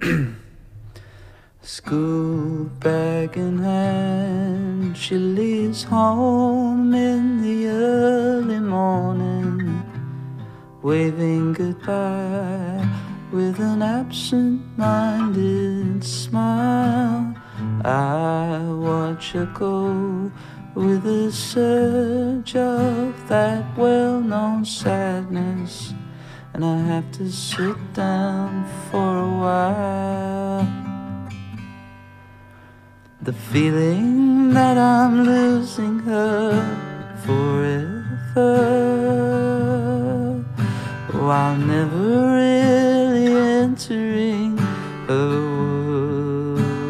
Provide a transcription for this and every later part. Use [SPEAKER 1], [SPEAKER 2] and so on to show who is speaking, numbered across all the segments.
[SPEAKER 1] School bag in hand, she leaves home in the early morning, waving goodbye with an absent minded smile. I watch her go with a surge of that well known sadness, and I have to sit down for while. The feeling that I'm losing her forever while never really entering her world.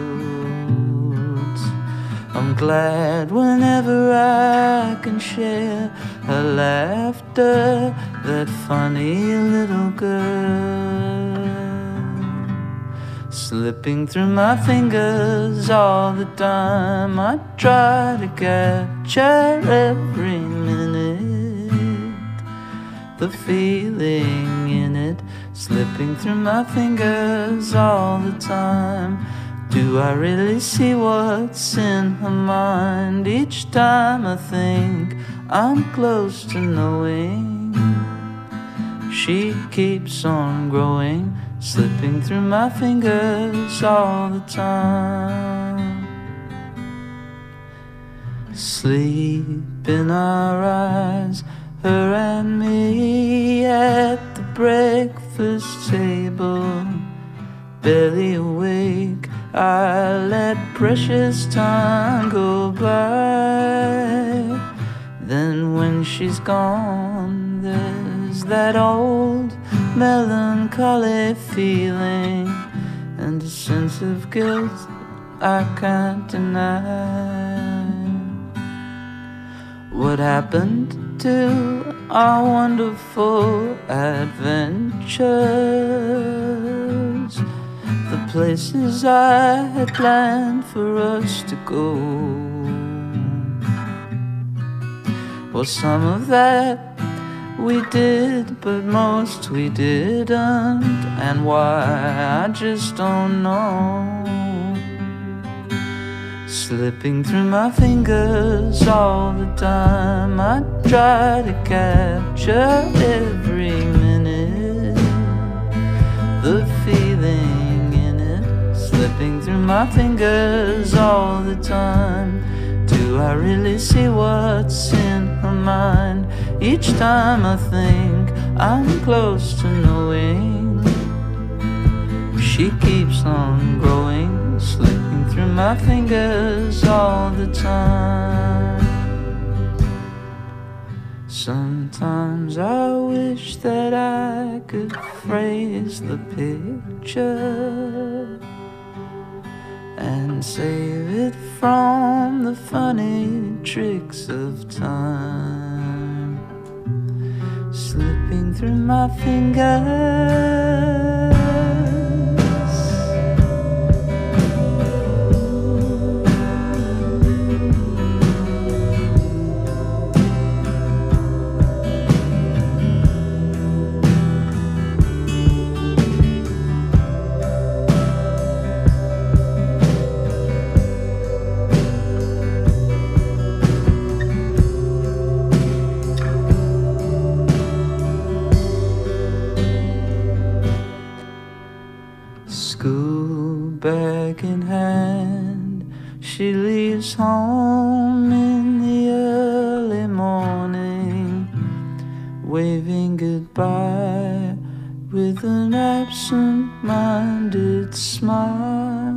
[SPEAKER 1] I'm glad whenever I can share her laughter, that funny little girl slipping through my fingers all the time. I try to capture every minute, the feeling in it, slipping through my fingers all the time. Do I really see what's in her mind each time I think I'm close to knowing? She keeps on growing slipping through my fingers all the time. Sleep in our eyes, her and me at the breakfast table. Barely awake, I let precious time go by. Then when she's gone, that old melancholy feeling and a sense of guilt I can't deny. What happened to our wonderful adventures? The places I had planned for us to go. Well, some of that we did, but most we didn't. And why, I just don't know. Slipping through my fingers all the time. I try to capture every minute. The feeling in it. Slipping through my fingers all the time. Do I really see what's in her mind? Each time I think I'm close to knowing, she keeps on growing, slipping through my fingers all the time. Sometimes I wish that I could phrase the picture and save it from the funny tricks of time slipping through my fingers. Bag in hand, she leaves home in the early morning, waving goodbye with an absent minded smile.